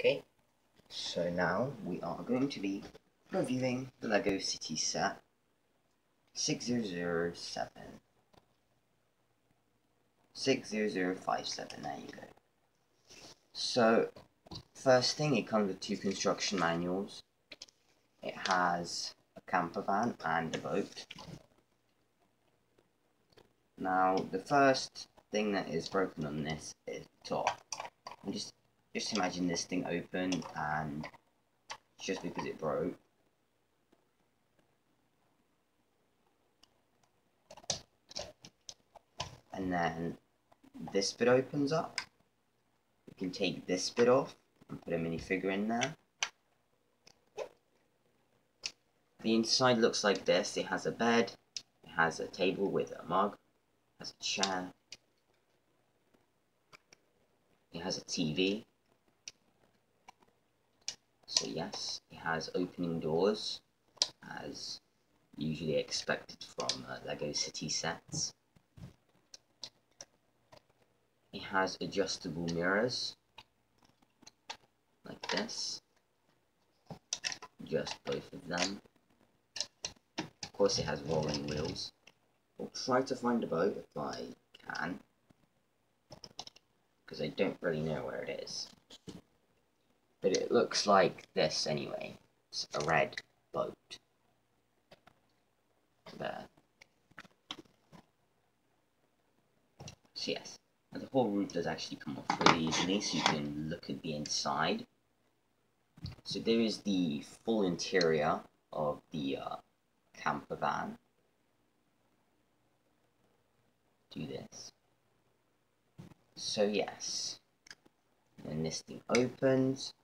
Okay, so now we are going to be reviewing the LEGO City set 6007. 60057, there you go. So, first thing, it comes with two construction manuals. It has a camper van and a boat. Now, the first thing that is broken on this is top. I'm just just imagine this thing open and just because it broke. And then this bit opens up. We can take this bit off and put a minifigure in there. The inside looks like this. It has a bed, it has a table with a mug, it has a chair, it has a TV, so yes, it has opening doors, as usually expected from uh, LEGO City sets. It has adjustable mirrors, like this. Just both of them. Of course it has rolling wheels. I'll try to find a boat if I can, because I don't really know where it is. But it looks like this anyway. It's a red boat. There. So yes, and the whole roof does actually come off really easily, so you can look at the inside. So there is the full interior of the uh, camper van. Do this. So yes, when this thing opens,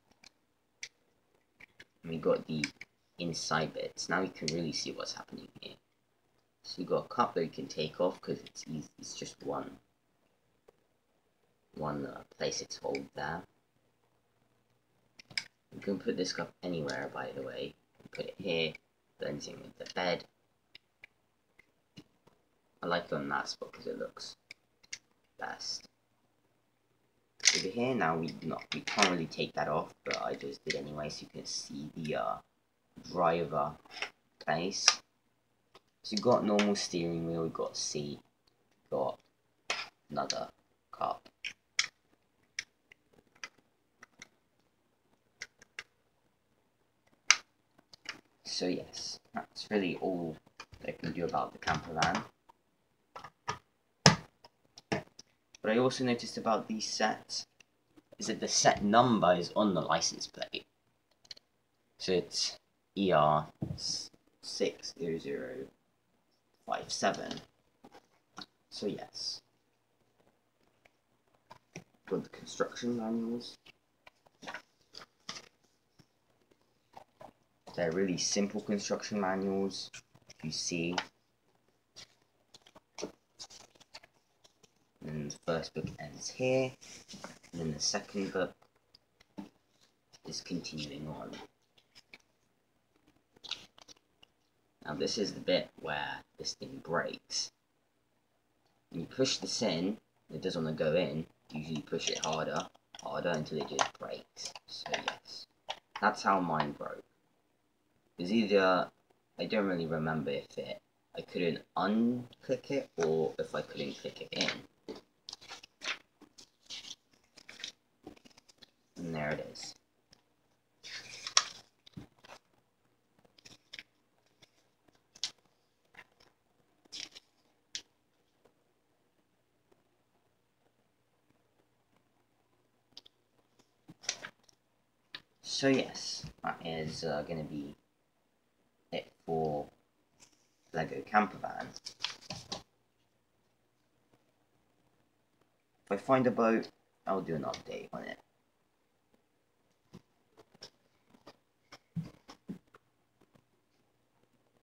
and we got the inside bits. Now you can really see what's happening here. So you got a cup that you can take off because it's easy. It's just one one uh, place it's hold there. You can put this cup anywhere, by the way. Put it here, blends in with the bed. I like it on that spot because it looks best over here. Now we not we can't really take that off, but I just did anyway, so you can see the uh, driver place. So you got normal steering wheel, we got C, got another cup. So yes, that's really all I can do about the camper van. But I also noticed about these sets is that the set number is on the license plate. So it's ER six zero zero five seven. So yes. Got the construction manuals. They're really simple construction manuals. You see And the first book ends here, and then the second book is continuing on. Now this is the bit where this thing breaks. When you push this in, it doesn't want to go in, usually push it harder, harder until it just breaks. So yes, that's how mine broke. It's either, I don't really remember if it, I couldn't unclick it or if I couldn't click it in. And there it is. So yes, that is uh, going to be it for Lego Camper Van. If I find a boat, I'll do an update on it.